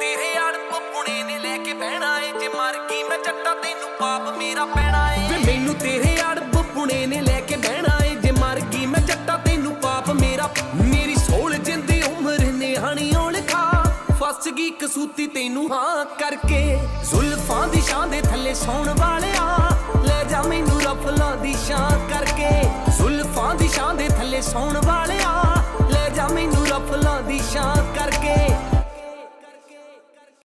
ਤੇਰੇ ਅੜ ਨੇ ਲੈ ਕੇ ਬਹਿਣਾ ਚੱਟਾ ਤੈਨੂੰ ਪਾਪ ਮੇਰਾ। ਕਸੂਤੀ ਤੈਨੂੰ ਹਾਂ ਕਰਕੇ। ਜ਼ੁਲਫਾਂ ਦੀ ਸ਼ਾਨ ਦੇ ਥੱਲੇ ਸੌਣ ਵਾਲਿਆ। ਲੈ ਜਾ ਮੈਨੂੰ ਰਫਲਾਂ ਦੀ ਸ਼ਾਨ ਕਰਕੇ। ਜ਼ੁਲਫਾਂ ਦੀ ਸ਼ਾਨ ਦੇ ਥੱਲੇ ਸੌਣ ਵਾਲਿਆ। ਲੈ ਜਾ ਮੈਨੂੰ ਰਫਲਾਂ ਦੀ ਸ਼ਾਨ